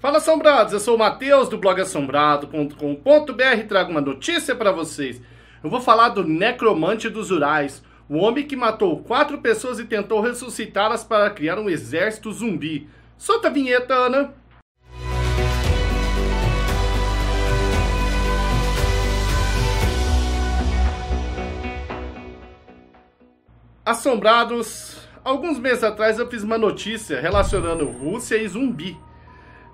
Fala assombrados, eu sou o Matheus do blog assombrado.com.br trago uma notícia para vocês. Eu vou falar do necromante dos Urais, o homem que matou quatro pessoas e tentou ressuscitá-las para criar um exército zumbi. Solta a vinheta, Ana! Assombrados, alguns meses atrás eu fiz uma notícia relacionando Rússia e zumbi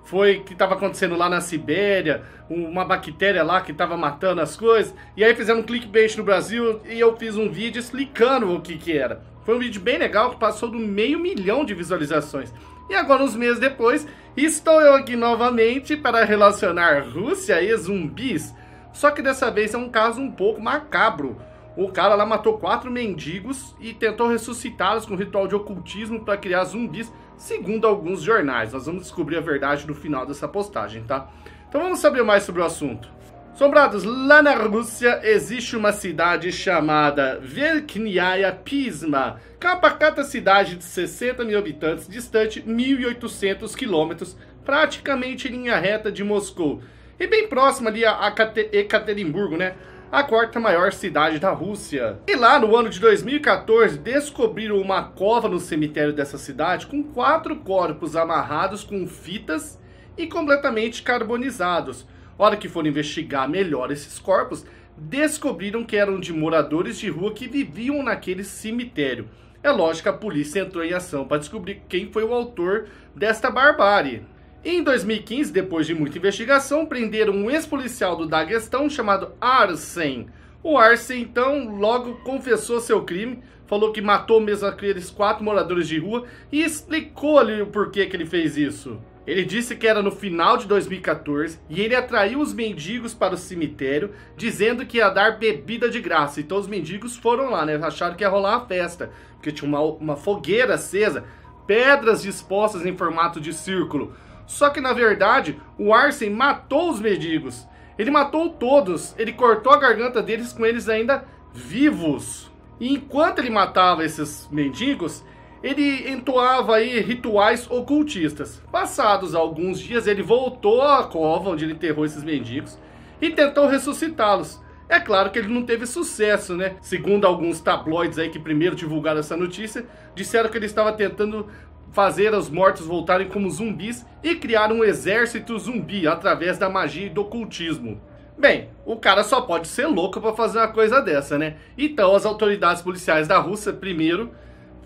foi que estava acontecendo lá na Sibéria, uma bactéria lá que estava matando as coisas. E aí fizeram um clickbait no Brasil e eu fiz um vídeo explicando o que que era. Foi um vídeo bem legal que passou do meio milhão de visualizações. E agora, uns meses depois, estou eu aqui novamente para relacionar Rússia e zumbis. Só que dessa vez é um caso um pouco macabro. O cara lá matou quatro mendigos e tentou ressuscitá-los com ritual de ocultismo para criar zumbis segundo alguns jornais. Nós vamos descobrir a verdade no final dessa postagem, tá? Então vamos saber mais sobre o assunto. Sombrados, lá na Rússia existe uma cidade chamada Verkhnaya Pisma, que é uma pacata cidade de 60 mil habitantes, distante 1.800 quilômetros, praticamente em linha reta de Moscou. E bem próxima ali a Ekaterimburgo, né? A quarta maior cidade da Rússia. E lá no ano de 2014, descobriram uma cova no cemitério dessa cidade com quatro corpos amarrados com fitas e completamente carbonizados. Hora que foram investigar melhor esses corpos, descobriram que eram de moradores de rua que viviam naquele cemitério. É lógico que a polícia entrou em ação para descobrir quem foi o autor desta barbárie. Em 2015, depois de muita investigação, prenderam um ex-policial do Daguestão chamado Arsen. O Arsen, então, logo confessou seu crime, falou que matou mesmo aqueles quatro moradores de rua e explicou ali o porquê que ele fez isso. Ele disse que era no final de 2014 e ele atraiu os mendigos para o cemitério, dizendo que ia dar bebida de graça. Então os mendigos foram lá, né? Acharam que ia rolar uma festa, porque tinha uma, uma fogueira acesa, pedras dispostas em formato de círculo. Só que na verdade, o Arsen matou os mendigos. Ele matou todos. Ele cortou a garganta deles com eles ainda vivos. E enquanto ele matava esses mendigos, ele entoava aí rituais ocultistas. Passados alguns dias, ele voltou à cova onde ele enterrou esses mendigos e tentou ressuscitá-los. É claro que ele não teve sucesso, né? Segundo alguns tabloides aí que primeiro divulgaram essa notícia, disseram que ele estava tentando fazer os mortos voltarem como zumbis e criar um exército zumbi através da magia e do ocultismo. Bem, o cara só pode ser louco para fazer uma coisa dessa, né? Então as autoridades policiais da Rússia primeiro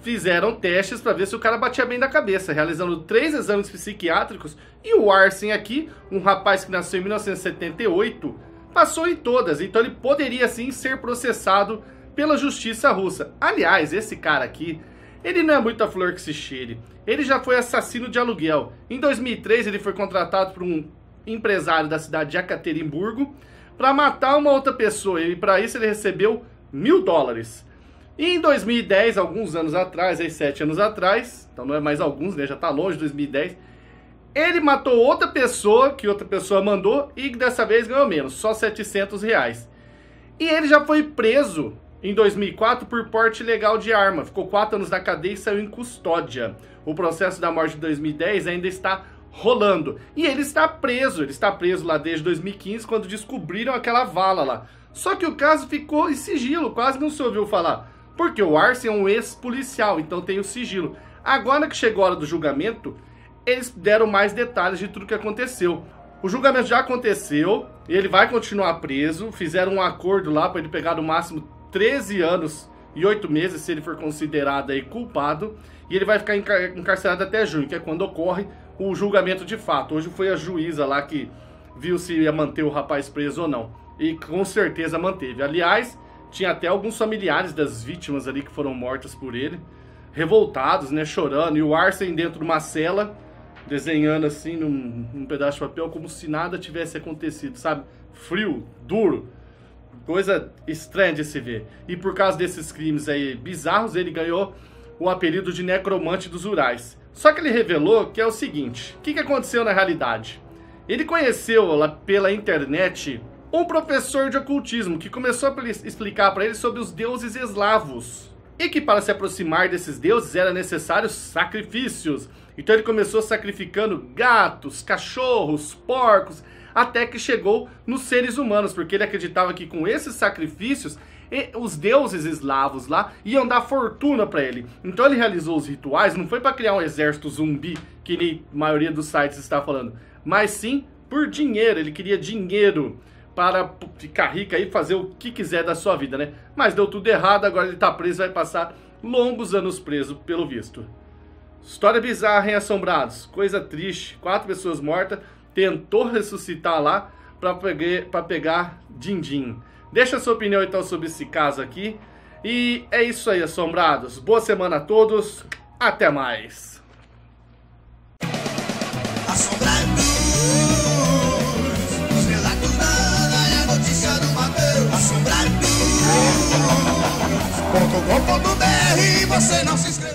fizeram testes para ver se o cara batia bem da cabeça, realizando três exames psiquiátricos e o Arsen aqui, um rapaz que nasceu em 1978, passou em todas, então ele poderia sim ser processado pela justiça russa. Aliás, esse cara aqui ele não é muita flor que se cheire. Ele já foi assassino de aluguel. Em 2003, ele foi contratado por um empresário da cidade de Ekaterimburgo para matar uma outra pessoa. E para isso ele recebeu mil dólares. E em 2010, alguns anos atrás, aí sete anos atrás, então não é mais alguns, né? Já está longe de 2010. Ele matou outra pessoa que outra pessoa mandou e dessa vez ganhou menos, só 700 reais. E ele já foi preso em 2004 por porte ilegal de arma. Ficou quatro anos na cadeia e saiu em custódia. O processo da morte de 2010 ainda está rolando. E ele está preso. Ele está preso lá desde 2015, quando descobriram aquela vala lá. Só que o caso ficou em sigilo, quase não se ouviu falar. Porque o Arce é um ex-policial, então tem o sigilo. Agora que chegou a hora do julgamento, eles deram mais detalhes de tudo que aconteceu. O julgamento já aconteceu, ele vai continuar preso. Fizeram um acordo lá para ele pegar no máximo 13 anos e 8 meses se ele for considerado aí culpado. E ele vai ficar encarcerado até junho, que é quando ocorre o julgamento de fato. Hoje foi a juíza lá que viu se ia manter o rapaz preso ou não. E com certeza manteve. Aliás, tinha até alguns familiares das vítimas ali que foram mortas por ele, revoltados, né, chorando. E o Arsen dentro de uma cela, desenhando assim num, num pedaço de papel, como se nada tivesse acontecido, sabe? Frio, duro. Coisa estranha de se ver. E por causa desses crimes aí bizarros, ele ganhou o apelido de necromante dos Urais. Só que ele revelou que é o seguinte: o que, que aconteceu na realidade? Ele conheceu pela internet um professor de ocultismo que começou a explicar para ele sobre os deuses eslavos. E que para se aproximar desses deuses era necessário sacrifícios. Então ele começou sacrificando gatos, cachorros, porcos, até que chegou nos seres humanos, porque ele acreditava que com esses sacrifícios os deuses eslavos lá iam dar fortuna para ele. Então ele realizou os rituais, não foi para criar um exército zumbi, que nem a maioria dos sites está falando, mas sim por dinheiro. Ele queria dinheiro para ficar rico e fazer o que quiser da sua vida, né? Mas deu tudo errado, agora ele está preso, vai passar longos anos preso, pelo visto. História bizarra, hein, assombrados? Coisa triste. Quatro pessoas mortas. Tentou ressuscitar lá para pegar, pegar din-din. Deixa sua opinião então sobre esse caso aqui. E é isso aí, assombrados. Boa semana a todos. Até mais. Do BR, você não se inscreveu.